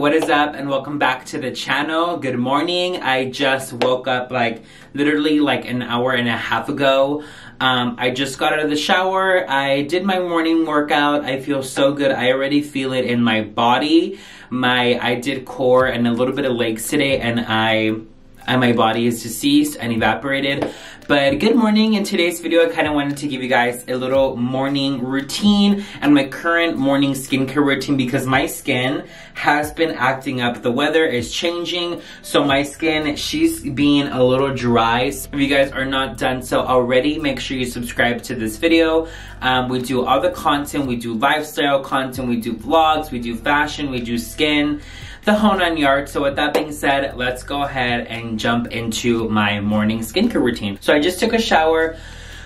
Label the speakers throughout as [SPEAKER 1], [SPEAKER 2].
[SPEAKER 1] what is up and welcome back to the channel. Good morning. I just woke up like literally like an hour and a half ago. Um, I just got out of the shower. I did my morning workout. I feel so good. I already feel it in my body. My I did core and a little bit of legs today and I and my body is deceased and evaporated. But good morning. In today's video, I kind of wanted to give you guys a little morning routine and my current morning skincare routine because my skin has been acting up. The weather is changing, so my skin, she's being a little dry. So if you guys are not done so already, make sure you subscribe to this video. Um, we do all the content. We do lifestyle content. We do vlogs. We do fashion. We do skin the whole nine yards. So with that being said, let's go ahead and jump into my morning skincare routine. So I just took a shower.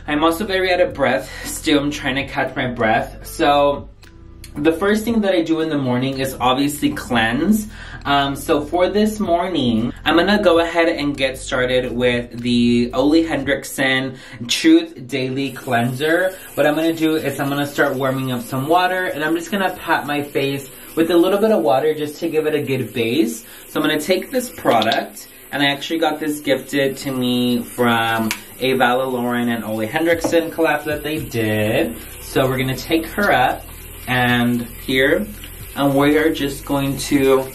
[SPEAKER 1] I'm also very out of breath. Still, I'm trying to catch my breath. So the first thing that I do in the morning is obviously cleanse. Um, so for this morning, I'm gonna go ahead and get started with the Ole Henriksen Truth Daily Cleanser. What I'm gonna do is I'm gonna start warming up some water and I'm just gonna pat my face with a little bit of water just to give it a good base. So I'm going to take this product, and I actually got this gifted to me from a Vala Lauren and Ole Henriksen collab that they did. So we're going to take her up, and here, and we are just going to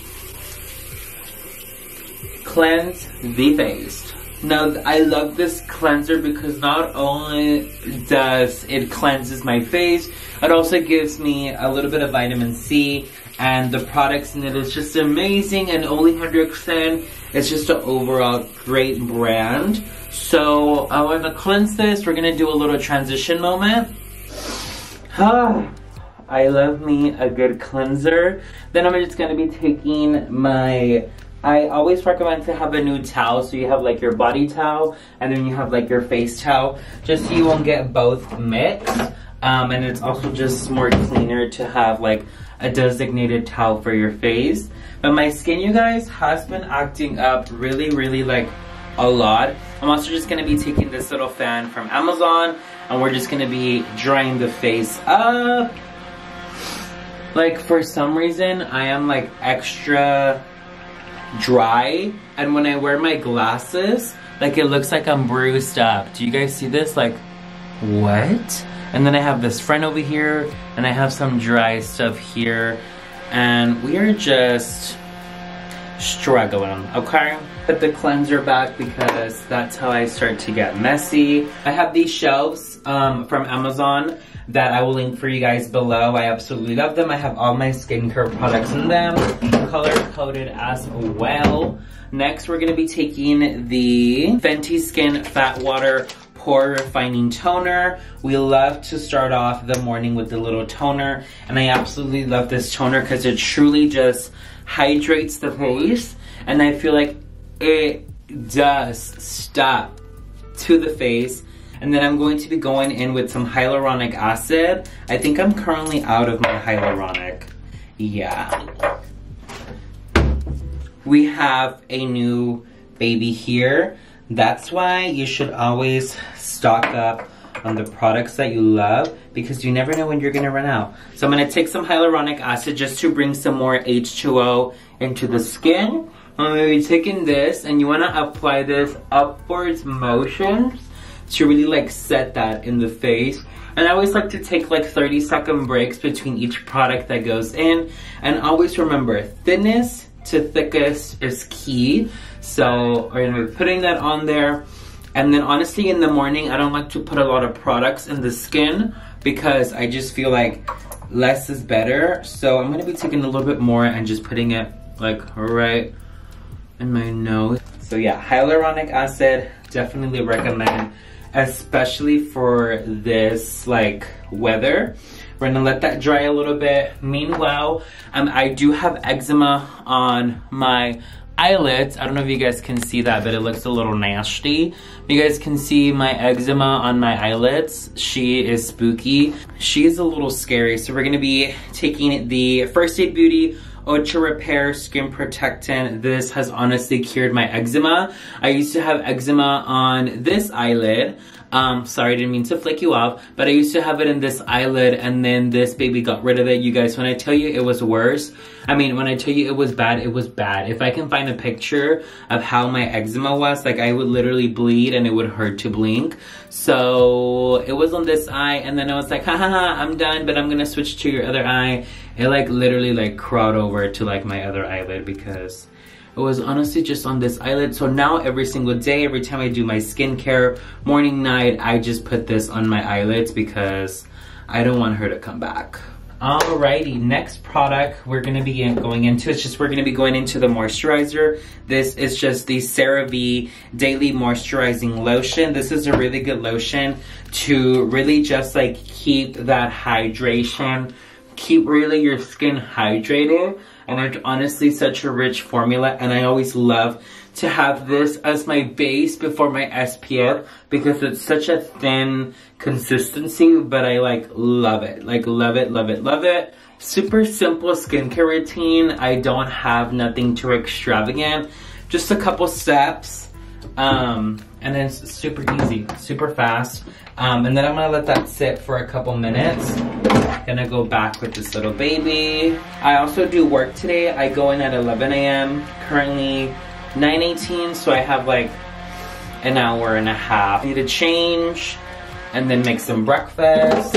[SPEAKER 1] cleanse the face. Now, I love this cleanser because not only does it cleanses my face, it also gives me a little bit of vitamin C and the products in it is just amazing and Ole Henriksen is just an overall great brand. So I want to cleanse this. We're to do a little transition moment. Ah, I love me a good cleanser. Then I'm just to be taking my I always recommend to have a new towel so you have like your body towel and then you have like your face towel just so you won't get both mixed um, and it's also just more cleaner to have like a designated towel for your face. But my skin, you guys, has been acting up really, really like a lot. I'm also just gonna be taking this little fan from Amazon and we're just gonna be drying the face up. Like for some reason, I am like extra dry and when I wear my glasses, like it looks like I'm bruised up. Do you guys see this? Like, what? And then I have this friend over here, and I have some dry stuff here. And we are just struggling, okay? Put the cleanser back because that's how I start to get messy. I have these shelves um, from Amazon that I will link for you guys below. I absolutely love them. I have all my skincare products in them, color coded as well. Next, we're gonna be taking the Fenty Skin Fat Water pore refining toner. We love to start off the morning with the little toner and I absolutely love this toner because it truly just hydrates the face and I feel like it does stop to the face and then I'm going to be going in with some hyaluronic acid. I think I'm currently out of my hyaluronic. Yeah. We have a new baby here. That's why you should always stock up on the products that you love because you never know when you're gonna run out. So I'm gonna take some hyaluronic acid just to bring some more H2O into the skin. I'm gonna be taking this and you wanna apply this upwards motions to really like set that in the face. And I always like to take like 30 second breaks between each product that goes in. And always remember, thinnest to thickest is key. So we're gonna be putting that on there. And then honestly in the morning, I don't like to put a lot of products in the skin because I just feel like less is better. So I'm gonna be taking a little bit more and just putting it like right in my nose. So yeah, hyaluronic acid, definitely recommend, especially for this like weather. We're gonna let that dry a little bit. Meanwhile, um, I do have eczema on my eyelids. I don't know if you guys can see that, but it looks a little nasty. You guys can see my eczema on my eyelids. She is spooky. She is a little scary. So we're gonna be taking the First Aid Beauty Ultra Repair Skin Protectant. This has honestly cured my eczema. I used to have eczema on this eyelid, Um, sorry, I didn't mean to flick you off, but I used to have it in this eyelid and then this baby got rid of it. You guys, when I tell you it was worse, I mean, when I tell you it was bad, it was bad. If I can find a picture of how my eczema was, like I would literally bleed and it would hurt to blink. So it was on this eye and then I was like, ha ha ha, I'm done, but I'm gonna switch to your other eye. It like literally like crawled over to like my other eyelid because it was honestly just on this eyelid. So now every single day, every time I do my skincare, morning, night, I just put this on my eyelids because I don't want her to come back. Alrighty, next product we're gonna be going into, it's just we're gonna be going into the moisturizer. This is just the CeraVe Daily Moisturizing Lotion. This is a really good lotion to really just like keep that hydration, keep really your skin hydrated and honestly such a rich formula and I always love to have this as my base before my SPF because it's such a thin consistency but I like love it. Like love it love it love it. Super simple skincare routine. I don't have nothing too extravagant. Just a couple steps um, and then it's super easy super fast um, and then I'm gonna let that sit for a couple minutes Gonna go back with this little baby. I also do work today. I go in at 11 a.m. Currently 9.18, so I have like an hour and a half. I need to change and then make some breakfast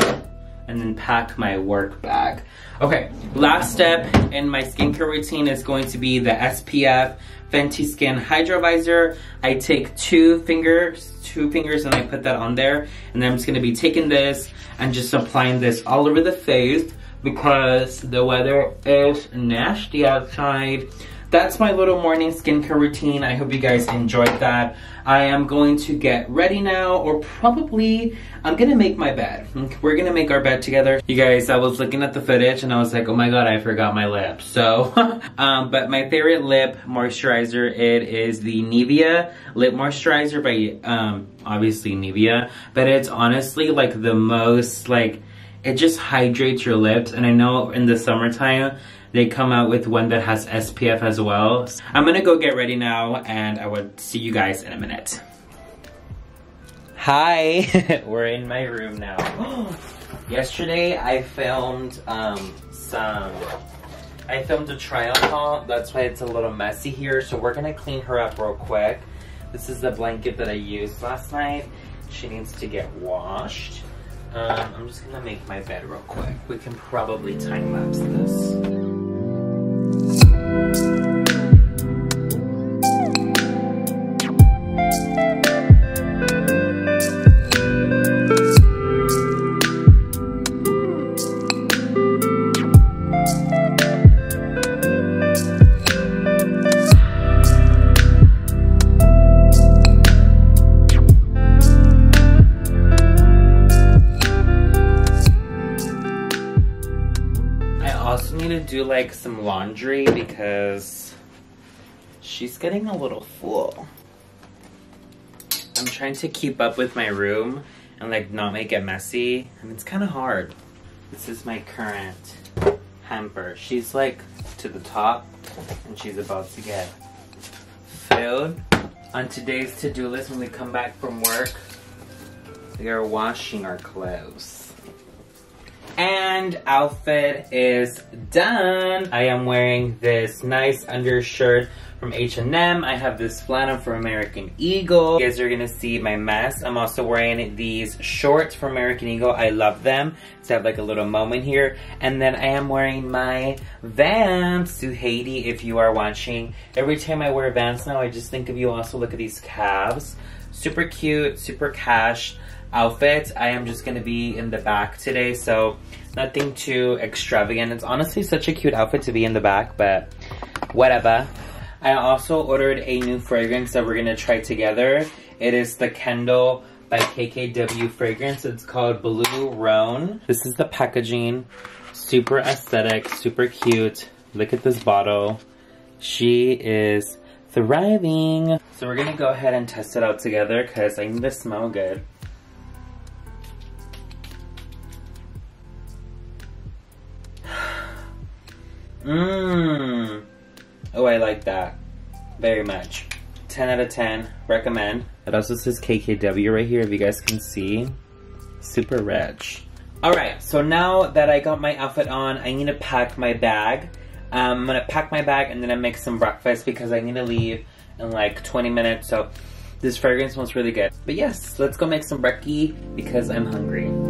[SPEAKER 1] and then pack my work bag. Okay, last step in my skincare routine is going to be the SPF Fenty Skin Hydra Vizor. I take two fingers, two fingers and I put that on there. And then I'm just gonna be taking this and just applying this all over the face because the weather is nasty outside. That's my little morning skincare routine. I hope you guys enjoyed that. I am going to get ready now or probably I'm gonna make my bed. We're gonna make our bed together. You guys, I was looking at the footage and I was like, oh my god, I forgot my lip. So, um, but my favorite lip moisturizer, it is the Nivea lip moisturizer by, um, obviously Nivea. But it's honestly like the most like, it just hydrates your lips. And I know in the summertime, they come out with one that has SPF as well. I'm gonna go get ready now and I will see you guys in a minute. Hi, we're in my room now. Yesterday I filmed um, some, I filmed a trial haul. That's why it's a little messy here. So we're gonna clean her up real quick. This is the blanket that I used last night. She needs to get washed. Um, I'm just gonna make my bed real quick. We can probably time lapse this. Laundry because she's getting a little full. I'm trying to keep up with my room and like not make it messy and it's kind of hard. This is my current hamper. She's like to the top and she's about to get filled. On today's to-do list when we come back from work, we are washing our clothes. And outfit is done. I am wearing this nice undershirt from H&M. I have this flannel from American Eagle. You guys are gonna see my mess. I'm also wearing these shorts from American Eagle. I love them. To have like a little moment here. And then I am wearing my Vans to Haiti if you are watching. Every time I wear Vans now, I just think of you also. Look at these calves. Super cute, super cash outfit. I am just to be in the back today, so nothing too extravagant. It's honestly such a cute outfit to be in the back, but whatever. I also ordered a new fragrance that we're to try together. It is the Kendall by KKW fragrance. It's called Blue Roan. This is the packaging. Super aesthetic, super cute. Look at this bottle. She is thriving. So we're gonna go ahead and test it out together because I need to smell good. Mmm. Oh, I like that. Very much. 10 out of 10. Recommend. It also says KKW right here, if you guys can see. Super rich. Alright, so now that I got my outfit on, I need to pack my bag. Um, I'm gonna pack my bag and then I make some breakfast because I need to leave in like 20 minutes. So this fragrance smells really good. But yes, let's go make some brekkie because I'm hungry.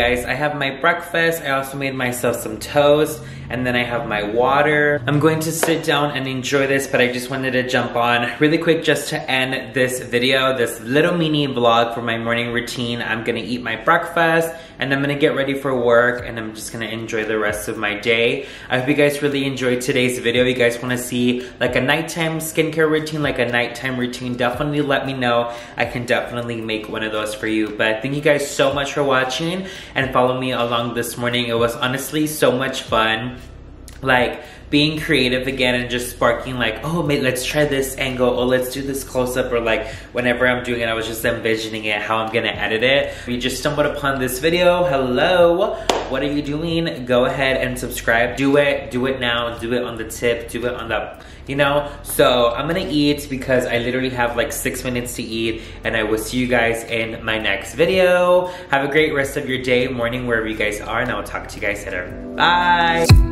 [SPEAKER 1] Guys, I have my breakfast. I also made myself some toast and then I have my water. I'm going to sit down and enjoy this, but I just wanted to jump on really quick just to end this video, this little mini vlog for my morning routine. I'm gonna eat my breakfast and I'm gonna get ready for work and I'm just gonna enjoy the rest of my day. I hope you guys really enjoyed today's video. You guys wanna see like a nighttime skincare routine, like a nighttime routine, definitely let me know. I can definitely make one of those for you. But thank you guys so much for watching and follow me along this morning. It was honestly so much fun like being creative again and just sparking like oh mate let's try this angle or let's do this close-up or like whenever i'm doing it i was just envisioning it how i'm gonna edit it. If you just stumbled upon this video. Hello. What are you doing? Go ahead and subscribe. Do it. Do it now. Do it on the tip. Do it on the you know? So i'm gonna eat because i literally have like six minutes to eat and i will see you guys in my next video. Have a great rest of your day morning wherever you guys are and i'll talk to you guys later. Bye